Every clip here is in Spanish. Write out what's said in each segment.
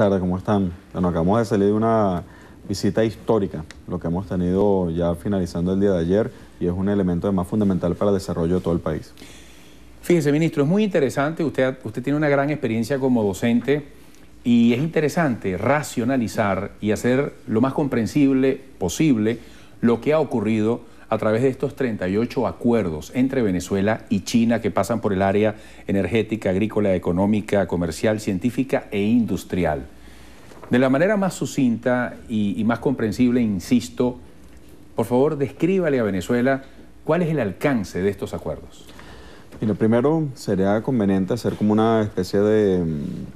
tardes, ¿cómo están? Bueno, acabamos de salir de una visita histórica, lo que hemos tenido ya finalizando el día de ayer y es un elemento más fundamental para el desarrollo de todo el país. Fíjese, ministro, es muy interesante, usted, usted tiene una gran experiencia como docente y es interesante racionalizar y hacer lo más comprensible posible lo que ha ocurrido a través de estos 38 acuerdos entre Venezuela y China que pasan por el área energética, agrícola, económica, comercial, científica e industrial. De la manera más sucinta y, más comprensible, insisto, por favor descríbale a Venezuela cuál es el alcance de estos acuerdos. Y lo primero sería conveniente hacer como una especie de,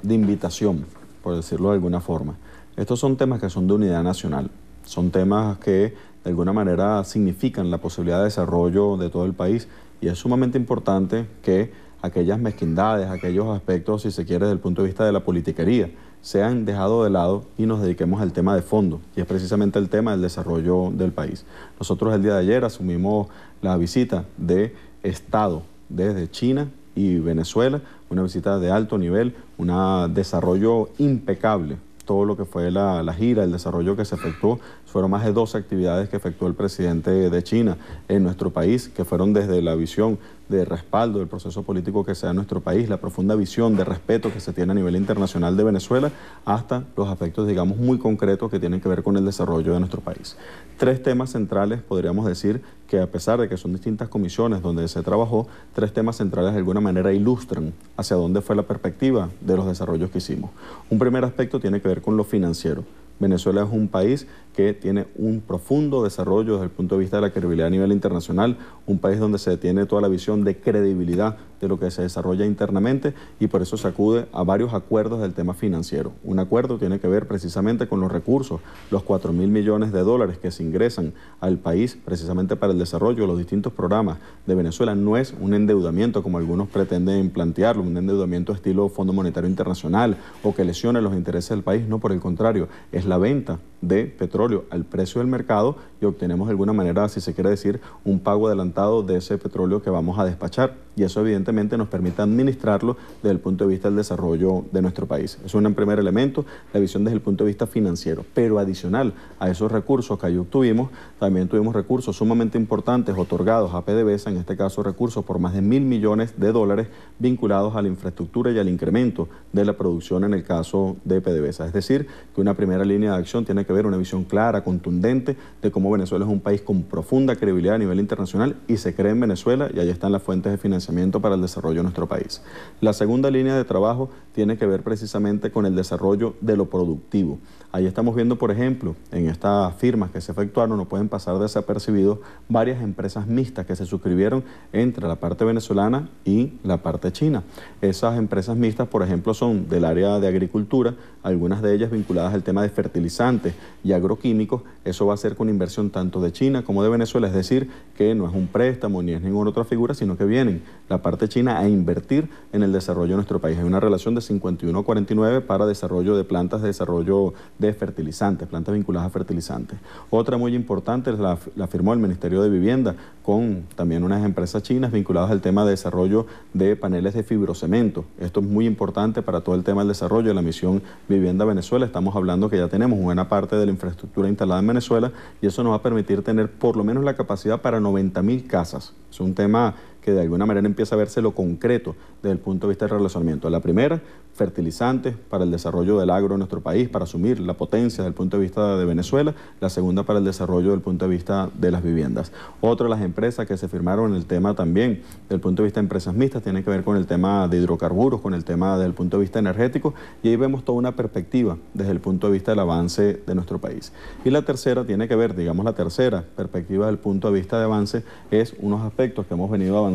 de invitación, por decirlo de alguna forma. Estos son temas que son de unidad nacional, son temas que de alguna manera significan la posibilidad de desarrollo de todo el país y es sumamente importante que aquellas mezquindades, aquellos aspectos, si se quiere, desde el punto de vista de la politiquería, sean dejados de lado y nos dediquemos al tema de fondo, y es precisamente el tema del desarrollo del país. Nosotros el día de ayer asumimos la visita de Estado desde China y Venezuela, una visita de alto nivel, un desarrollo impecable todo lo que fue la, la, gira, el desarrollo que se efectuó. Fueron más de dos actividades que efectuó el presidente de China en nuestro país, que fueron desde la visión de respaldo del proceso político que sea en nuestro país, la profunda visión de respeto que se tiene a nivel internacional de Venezuela, hasta los aspectos, digamos, muy concretos que tienen que ver con el desarrollo de nuestro país. Tres temas centrales, podríamos decir, que a pesar de que son distintas comisiones donde se trabajó, tres temas centrales de alguna manera ilustran hacia dónde fue la perspectiva de los desarrollos que hicimos. Un primer aspecto tiene que ver con lo financiero. Venezuela es un país que tiene un profundo desarrollo desde el punto de vista de la credibilidad a nivel internacional, un país donde se tiene toda la visión de credibilidad de lo que se desarrolla internamente y por eso se acude a varios acuerdos del tema financiero. Un acuerdo tiene que ver precisamente con los recursos, los 4 mil millones de dólares que se ingresan al país precisamente para el desarrollo de los distintos programas de Venezuela. No es un endeudamiento como algunos pretenden plantearlo, un endeudamiento estilo Fondo Monetario Internacional o que lesione los intereses del país, no, por el contrario, es la venta de petróleo al precio del mercado y obtenemos de alguna manera, si se quiere decir, un pago adelantado de ese petróleo que vamos a despachar. Y eso evidentemente nos permite administrarlo desde el punto de vista del desarrollo de nuestro país. Es un primer elemento, la visión desde el punto de vista financiero. Pero adicional a esos recursos que ahí obtuvimos, también tuvimos recursos sumamente importantes otorgados a PDVSA, en este caso recursos por más de mil millones de dólares vinculados a la infraestructura y al incremento de la producción en el caso de PDVSA. Es decir, que una primera línea de acción tiene que ver una visión clara, contundente de cómo Venezuela es un país con profunda credibilidad a nivel internacional y se cree en Venezuela y ahí están las fuentes de financiamiento para el desarrollo de nuestro país. La segunda línea de trabajo tiene que ver precisamente con el desarrollo de lo productivo. Ahí estamos viendo, por ejemplo, en estas firmas que se efectuaron, no pueden pasar desapercibidos varias empresas mixtas que se suscribieron entre la parte venezolana y la parte china. Esas empresas mixtas, por ejemplo, son del área de agricultura, algunas de ellas vinculadas al tema de fertilizantes y agroquímicos. Eso va a ser con inversión tanto de China como de Venezuela, es decir, que no es un préstamo ni es ninguna otra figura, sino que vienen la parte china a invertir en el desarrollo de nuestro país. Hay una relación de 51-49 para desarrollo de plantas de desarrollo de fertilizantes, plantas vinculadas a fertilizantes. Otra muy importante la, la firmó el Ministerio de Vivienda con también unas empresas chinas vinculadas al tema de desarrollo de paneles de fibrocemento. Esto es muy importante para todo el tema del desarrollo de la misión Vivienda Venezuela. Estamos hablando que ya tenemos buena parte de la infraestructura instalada en Venezuela y eso nos va a permitir tener por lo menos la capacidad para 90 mil casas. Es un tema que de alguna manera empieza a verse lo concreto desde el punto de vista del relacionamiento. La primera, fertilizantes para el desarrollo del agro en nuestro país, para asumir la potencia desde el punto de vista de Venezuela. La segunda, para el desarrollo desde el punto de vista de las viviendas. Otra las empresas que se firmaron en el tema también, desde el punto de vista de empresas mixtas, tiene que ver con el tema de hidrocarburos, con el tema desde el punto de vista energético, y ahí vemos toda una perspectiva desde el punto de vista del avance de nuestro país. Y la tercera tiene que ver, digamos, la tercera perspectiva desde el punto de vista de avance es unos aspectos que hemos venido avanzando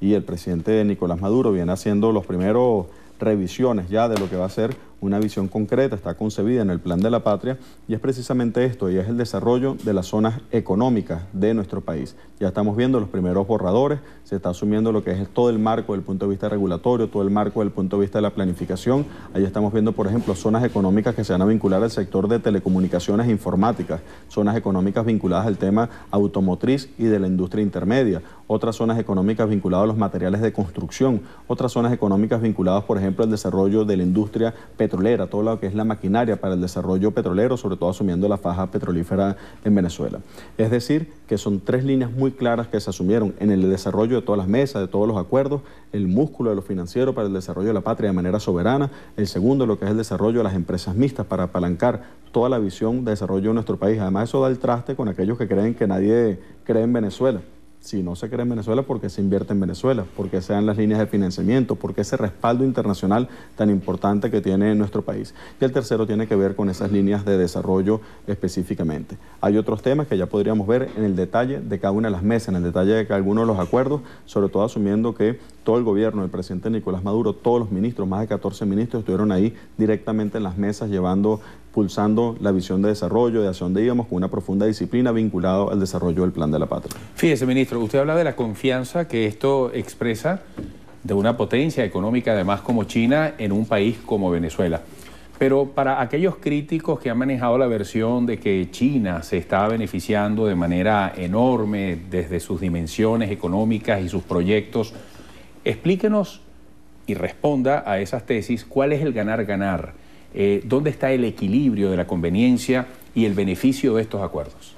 y el presidente Nicolás Maduro viene haciendo los primeros revisiones ya de lo que va a ser una visión concreta, está concebida en el Plan de la Patria y es precisamente esto, y es el desarrollo de las zonas económicas de nuestro país. Ya estamos viendo los primeros borradores, se está asumiendo lo que es todo el marco del punto de vista regulatorio, todo el marco del punto de vista de la planificación. Ahí estamos viendo, por ejemplo, zonas económicas que se van a vincular al sector de telecomunicaciones e informáticas, zonas económicas vinculadas al tema automotriz y de la industria intermedia, otras zonas económicas vinculadas a los materiales de construcción, otras zonas económicas vinculadas, por ejemplo, al desarrollo de la industria petrolera petrolera, todo lo que es la maquinaria para el desarrollo petrolero, sobre todo asumiendo la faja petrolífera en Venezuela. Es decir, que son tres líneas muy claras que se asumieron en el desarrollo de todas las mesas, de todos los acuerdos, el músculo de lo financiero para el desarrollo de la patria de manera soberana, el segundo lo que es el desarrollo de las empresas mixtas para apalancar toda la visión de desarrollo de nuestro país. Además eso da el traste con aquellos que creen que nadie cree en Venezuela si no se cree en Venezuela, porque se invierte en Venezuela? porque sean las líneas de financiamiento? porque ese respaldo internacional tan importante que tiene nuestro país? Y el tercero tiene que ver con esas líneas de desarrollo específicamente. Hay otros temas que ya podríamos ver en el detalle de cada una de las mesas, en el detalle de cada uno de los acuerdos, sobre todo asumiendo que todo el gobierno del presidente Nicolás Maduro, todos los ministros, más de 14 ministros, estuvieron ahí directamente en las mesas llevando pulsando la visión de desarrollo, de hacia dónde íbamos, con una profunda disciplina vinculado al desarrollo del plan de la patria. Fíjese, ministro, usted habla de la confianza que esto expresa de una potencia económica, además como China, en un país como Venezuela. Pero para aquellos críticos que han manejado la versión de que China se está beneficiando de manera enorme desde sus dimensiones económicas y sus proyectos, explíquenos y responda a esas tesis cuál es el ganar-ganar eh, ¿dónde está el equilibrio de la conveniencia y el beneficio de estos acuerdos?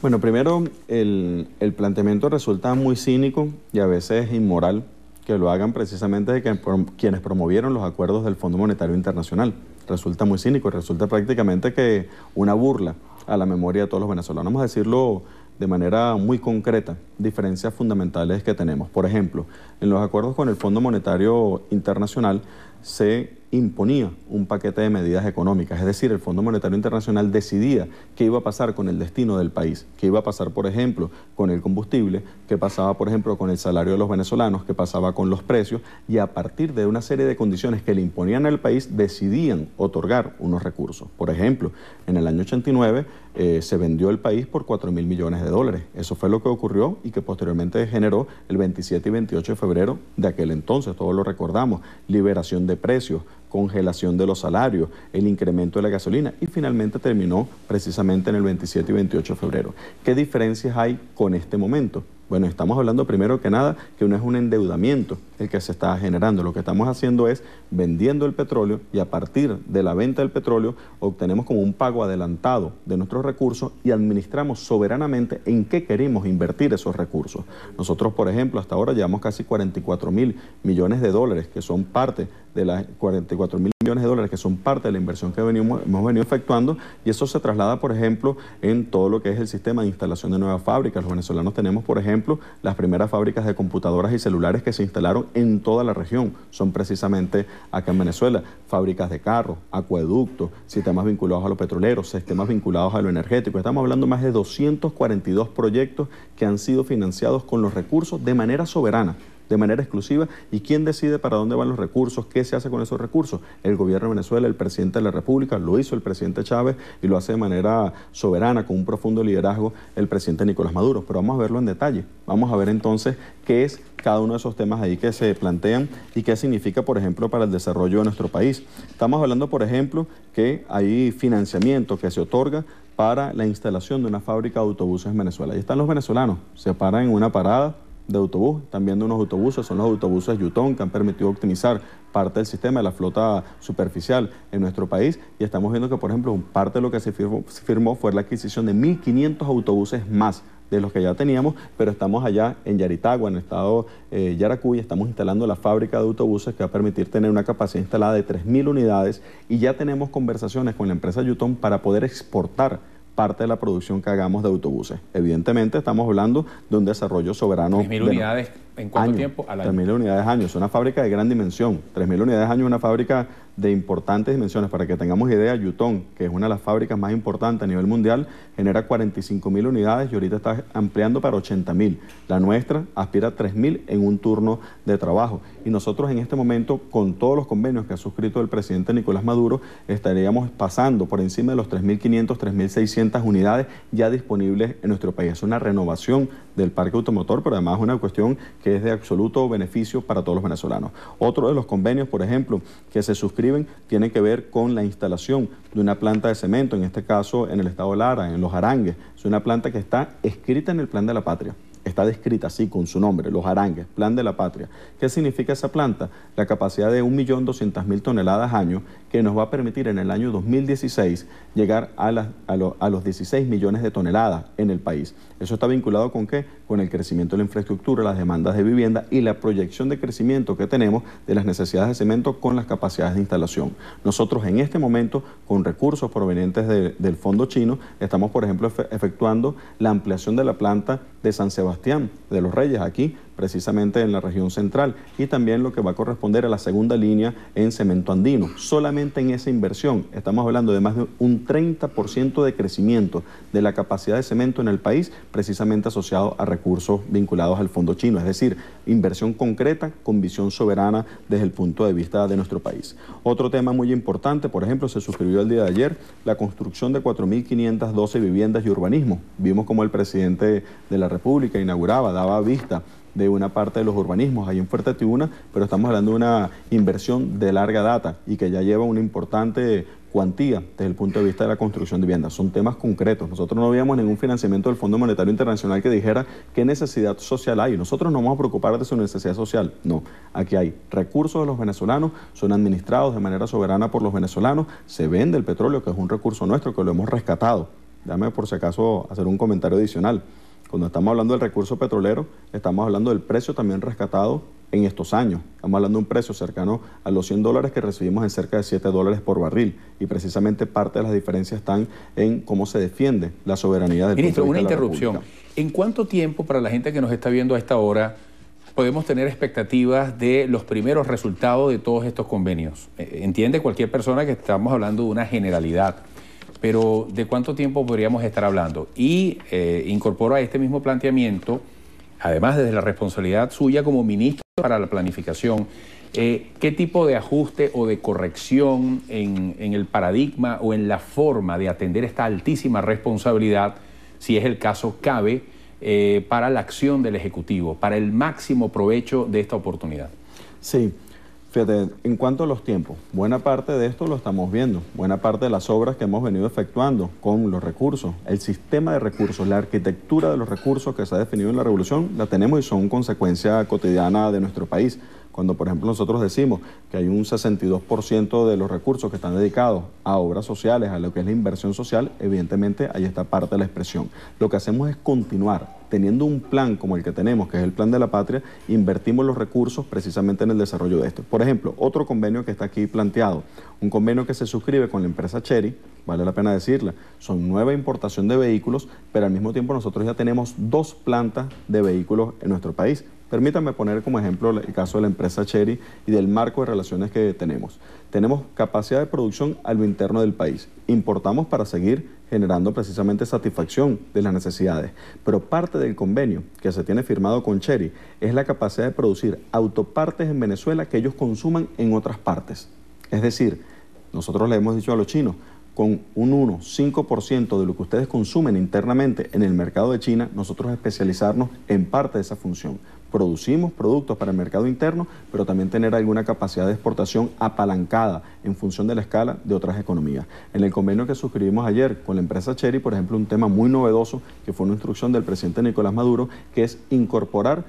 Bueno, primero, el, planteamiento resulta muy cínico y a veces inmoral que lo hagan precisamente de que, quienes promovieron los acuerdos del Fondo Monetario Internacional. Resulta muy cínico, resulta prácticamente que una burla a la memoria de todos los venezolanos. Vamos a decirlo de manera muy concreta, diferencias fundamentales que tenemos. Por ejemplo, en los acuerdos con el Fondo Monetario Internacional se imponía un paquete de medidas económicas, es decir, el Fondo Monetario Internacional decidía qué iba a pasar con el destino del país, qué iba a pasar, por ejemplo, con el combustible, qué pasaba, por ejemplo, con el salario de los venezolanos, qué pasaba con los precios, y a partir de una serie de condiciones que le imponían al país, decidían otorgar unos recursos. Por ejemplo, en el año 89 eh, se vendió el país por 4 mil millones de dólares. Eso fue lo que ocurrió y que posteriormente generó el 27 y 28 de febrero de aquel entonces, todos lo recordamos, liberación de precios, congelación de los salarios, el incremento de la gasolina y finalmente terminó precisamente en el 27 y 28 de febrero. ¿Qué diferencias hay con este momento? Bueno, estamos hablando primero que nada que no es un endeudamiento el que se está generando. Lo que estamos haciendo es vendiendo el petróleo y a partir de la venta del petróleo obtenemos como un pago adelantado de nuestros recursos y administramos soberanamente en qué queremos invertir esos recursos. Nosotros, por ejemplo, hasta ahora llevamos casi 44 mil millones de dólares que son parte de las 44 mil millones de dólares que son parte de la inversión que hemos venido efectuando y eso se traslada, por ejemplo, en todo lo que es el sistema de instalación de nuevas fábricas. Los venezolanos tenemos, por ejemplo, las primeras fábricas de computadoras y celulares que se instalaron en toda la región. Son precisamente acá en Venezuela. Fábricas de carros, acueductos, sistemas vinculados a los petroleros, sistemas vinculados a lo energético. Estamos hablando más de 242 proyectos que han sido financiados con los recursos de manera soberana de manera exclusiva y quién decide para dónde van los recursos, qué se hace con esos recursos. El gobierno de Venezuela, el presidente de la República, lo hizo el presidente Chávez y lo hace de manera soberana, con un profundo liderazgo, el presidente Nicolás Maduro. Pero vamos a verlo en detalle. Vamos a ver entonces qué es cada uno de esos temas ahí que se plantean y qué significa, por ejemplo, para el desarrollo de nuestro país. Estamos hablando, por ejemplo, que hay financiamiento que se otorga para la instalación de una fábrica de autobuses en Venezuela. Ahí están los venezolanos, se paran en una parada, de autobús, también de unos autobuses, son los autobuses Yutón que han permitido optimizar parte del sistema de la flota superficial en nuestro país. Y estamos viendo que, por ejemplo, parte de lo que se firmó, fue la adquisición de 1.500 autobuses más de los que ya teníamos, pero estamos allá en Yaritagua, en el estado eh, Yaracuy, estamos instalando la fábrica de autobuses que va a permitir tener una capacidad instalada de 3.000 unidades. Y ya tenemos conversaciones con la empresa Yutón para poder exportar parte de la producción que hagamos de autobuses. Evidentemente estamos hablando de un desarrollo soberano. 3.000 unidades en cuánto tiempo al año? 3.000 unidades año. Es una fábrica de gran dimensión. 3.000 unidades año es una fábrica de importantes dimensiones. Para que tengamos idea, Yutón, que es una de las fábricas más importantes a nivel mundial, genera 45.000 unidades y ahorita está ampliando para 80.000. La nuestra aspira a 3.000 en un turno de trabajo. Y nosotros en este momento, con todos los convenios que ha suscrito el presidente Nicolás Maduro, estaríamos pasando por encima de los 3.500, 3.600 unidades ya disponibles en nuestro país. Es una renovación del parque automotor, pero además es una cuestión que es de absoluto beneficio para todos los venezolanos. Otro de los convenios, por ejemplo, que se suscriben tiene que ver con la instalación de una planta de cemento, en este caso en el estado Lara, en Los Arangues. Es una planta que está escrita en el plan de la patria está descrita así con su nombre, Los Arangues, Plan de la Patria. ¿Qué significa esa planta? La capacidad de 1.200.000 toneladas año que nos va a permitir en el año 2016 llegar a, a, los 16 millones de toneladas en el país. Eso está vinculado con qué? Con el crecimiento de la infraestructura, las demandas de vivienda y la proyección de crecimiento que tenemos de las necesidades de cemento con las capacidades de instalación. Nosotros en este momento, con recursos provenientes del fondo chino, estamos, por ejemplo, efectuando la ampliación de la planta de San Sebastián de los Reyes aquí precisamente en la región central y también lo que va a corresponder a la segunda línea en cemento andino. Solamente en esa inversión estamos hablando de más de un 30% de crecimiento de la capacidad de cemento en el país, precisamente asociado a recursos vinculados al fondo chino, es decir, inversión concreta con visión soberana desde el punto de vista de nuestro país. Otro tema muy importante, por ejemplo, se suscribió el día de ayer la construcción de 4.512 viviendas y urbanismo. Vimos como el presidente de la República inauguraba, daba vista de una parte de los urbanismos hay en Fuerte Tribuna, pero estamos hablando de una inversión de larga data y que ya lleva una importante cuantía desde el punto de vista de la construcción de viviendas. Son temas concretos. Nosotros no veíamos ningún financiamiento del Fondo Monetario Internacional que dijera qué necesidad social hay. Nosotros no vamos a preocupar de su necesidad social. No, aquí hay recursos de los venezolanos, son administrados de manera soberana por los venezolanos, se vende el petróleo, que es un recurso nuestro, que lo hemos rescatado. Dame por si acaso hacer un comentario adicional. Cuando estamos hablando del recurso petrolero, estamos hablando del precio también rescatado en estos años. Estamos hablando de un precio cercano a los 100 dólares que recibimos en cerca de 7 dólares por barril. Y precisamente parte de las diferencias están en cómo se defiende la soberanía del Ministro, una interrupción. ¿En cuánto tiempo, para la gente que nos está viendo a esta hora, podemos tener expectativas de los primeros resultados de todos estos convenios? Eh, entiende cualquier persona que estamos hablando de una generalidad pero ¿de cuánto tiempo podríamos estar hablando? Y eh, incorporo a este mismo planteamiento, además desde la responsabilidad suya como ministro para la planificación, eh, ¿qué tipo de ajuste o de corrección en, el paradigma o en la forma de atender esta altísima responsabilidad, si es el caso, cabe eh, para la acción del Ejecutivo, para el máximo provecho de esta oportunidad? Sí. En cuanto a los tiempos, buena parte de esto lo estamos viendo, buena parte de las obras que hemos venido efectuando con los recursos, el sistema de recursos, la arquitectura de los recursos que se ha definido en la revolución, la tenemos y son consecuencia cotidiana de nuestro país. Cuando, por ejemplo, nosotros decimos que hay un 62% de los recursos que están dedicados a obras sociales, a lo que es la inversión social, evidentemente ahí está parte de la expresión. Lo que hacemos es continuar teniendo un plan como el que tenemos, que es el plan de la patria, invertimos los recursos precisamente en el desarrollo de esto. Por ejemplo, otro convenio que está aquí planteado, un convenio que se suscribe con la empresa Cherry, vale la pena decirla, son nueva importación de vehículos, pero al mismo tiempo nosotros ya tenemos dos plantas de vehículos en nuestro país. Permítanme poner como ejemplo el caso de la empresa Cherry y del marco de relaciones que tenemos. Tenemos capacidad de producción a lo interno del país. Importamos para seguir generando precisamente satisfacción de las necesidades. Pero parte del convenio que se tiene firmado con Cherry es la capacidad de producir autopartes en Venezuela que ellos consuman en otras partes. Es decir, nosotros le hemos dicho a los chinos, con un 1, 5% de lo que ustedes consumen internamente en el mercado de China, nosotros especializarnos en parte de esa función producimos productos para el mercado interno, pero también tener alguna capacidad de exportación apalancada en función de la escala de otras economías. En el convenio que suscribimos ayer con la empresa Cherry, por ejemplo, un tema muy novedoso que fue una instrucción del presidente Nicolás Maduro, que es incorporar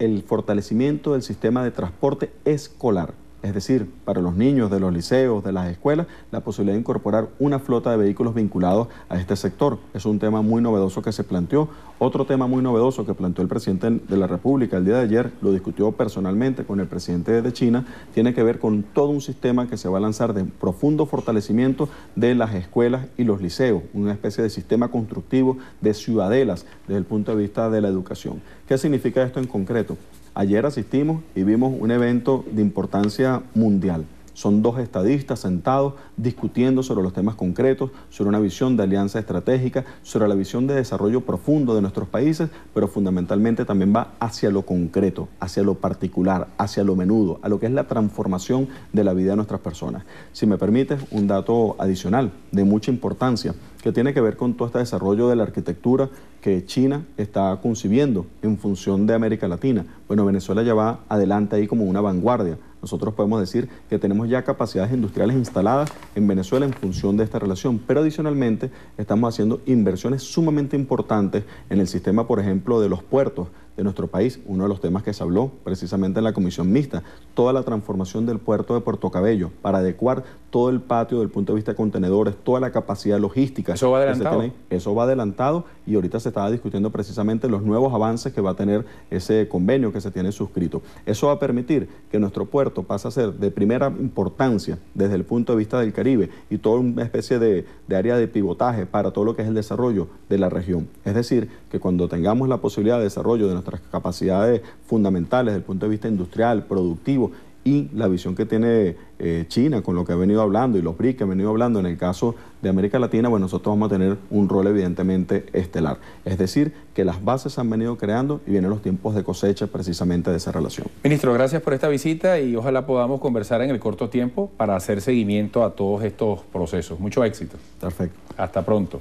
el fortalecimiento del sistema de transporte escolar es decir, para los niños de los liceos, de las escuelas, la posibilidad de incorporar una flota de vehículos vinculados a este sector. Es un tema muy novedoso que se planteó. Otro tema muy novedoso que planteó el presidente de la República el día de ayer, lo discutió personalmente con el presidente de China, tiene que ver con todo un sistema que se va a lanzar de profundo fortalecimiento de las escuelas y los liceos, una especie de sistema constructivo de ciudadelas desde el punto de vista de la educación. ¿Qué significa esto en concreto? Ayer asistimos y vimos un evento de importancia mundial. Son dos estadistas sentados discutiendo sobre los temas concretos, sobre una visión de alianza estratégica, sobre la visión de desarrollo profundo de nuestros países, pero fundamentalmente también va hacia lo concreto, hacia lo particular, hacia lo menudo, a lo que es la transformación de la vida de nuestras personas. Si me permites, un dato adicional de mucha importancia que tiene que ver con todo este desarrollo de la arquitectura que China está concibiendo en función de América Latina. Bueno, Venezuela ya va adelante ahí como una vanguardia. Nosotros podemos decir que tenemos ya capacidades industriales instaladas en Venezuela en función de esta relación, pero adicionalmente estamos haciendo inversiones sumamente importantes en el sistema, por ejemplo, de los puertos de nuestro país. Uno de los temas que se habló precisamente en la comisión mixta, toda la transformación del puerto de Puerto Cabello para adecuar todo el patio del punto de vista de contenedores, toda la capacidad logística. Eso va adelantado. eso va adelantado y ahorita se estaba discutiendo precisamente los nuevos avances que va a tener ese convenio que se tiene suscrito. Eso va a permitir que nuestro puerto pase a ser de primera importancia desde el punto de vista del Caribe y toda una especie de, de área de pivotaje para todo lo que es el desarrollo de la región. Es decir, que cuando tengamos la posibilidad de desarrollo de nuestras capacidades fundamentales desde el punto de vista industrial, productivo y la visión que tiene eh, China con lo que ha venido hablando y los BRICS que han venido hablando en el caso de América Latina, bueno, nosotros vamos a tener un rol evidentemente estelar. Es decir, que las bases se han venido creando y vienen los tiempos de cosecha precisamente de esa relación. Ministro, gracias por esta visita y ojalá podamos conversar en el corto tiempo para hacer seguimiento a todos estos procesos. Mucho éxito. Perfecto. Hasta pronto.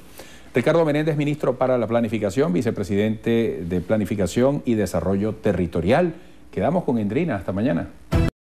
Ricardo Menéndez, ministro para la Planificación, vicepresidente de Planificación y Desarrollo Territorial. Quedamos con Endrina. Hasta mañana.